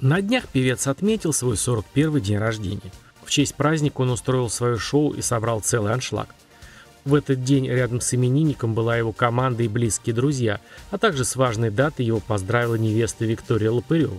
На днях певец отметил свой 41-й день рождения. В честь праздника он устроил свое шоу и собрал целый аншлаг. В этот день рядом с именинником была его команда и близкие друзья, а также с важной датой его поздравила невеста Виктория Лопырева.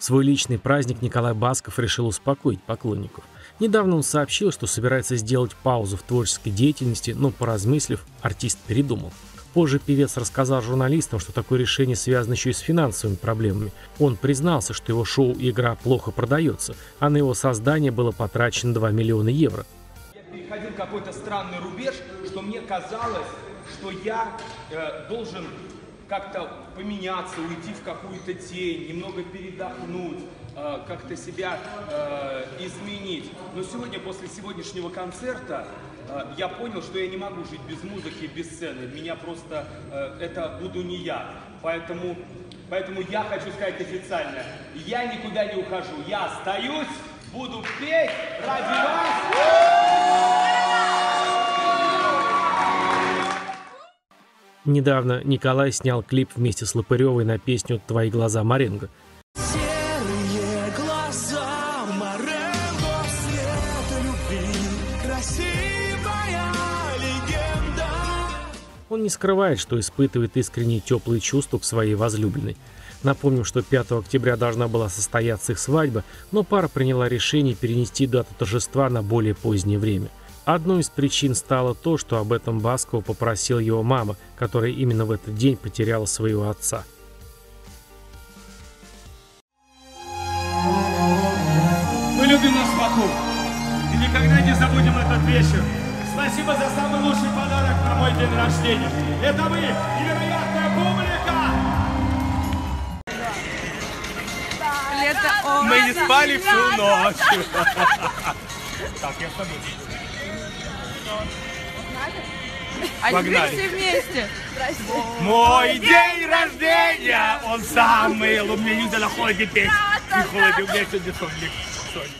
свой личный праздник Николай Басков решил успокоить поклонников. Недавно он сообщил, что собирается сделать паузу в творческой деятельности, но, поразмыслив, артист передумал. Позже певец рассказал журналистам, что такое решение связано еще и с финансовыми проблемами. Он признался, что его шоу и игра плохо продается, а на его создание было потрачено 2 миллиона евро. Я переходил какой-то странный рубеж, что мне казалось, что я э, должен как-то поменяться, уйти в какую-то тень, немного передохнуть, э, как-то себя э, изменить. Но сегодня, после сегодняшнего концерта, э, я понял, что я не могу жить без музыки, без сцены. Меня просто, это буду не я. Поэтому, поэтому я хочу сказать официально, я никуда не ухожу, я остаюсь, буду петь ради вас. Недавно Николай снял клип вместе с Лопыревой на песню «Твои глаза Маренго». Он не скрывает, что испытывает искренние теплые чувства к своей возлюбленной. Напомним, что 5 октября должна была состояться их свадьба, но пара приняла решение перенести дату торжества на более позднее время. Одной из причин стало то, что об этом Баскова попросила его мама, которая именно в этот день потеряла своего отца. Мы любим наш Баку и никогда не забудем этот вечер. Спасибо за самый лучший подарок на мой день рождения. Это вы, невероятная публика! Мы не спали всю ночь. Так, я с тобой. Погнали. все вместе. Мой день рождения, он самый, меня не заходит петь. Не ходит, у меня сегодня сонник.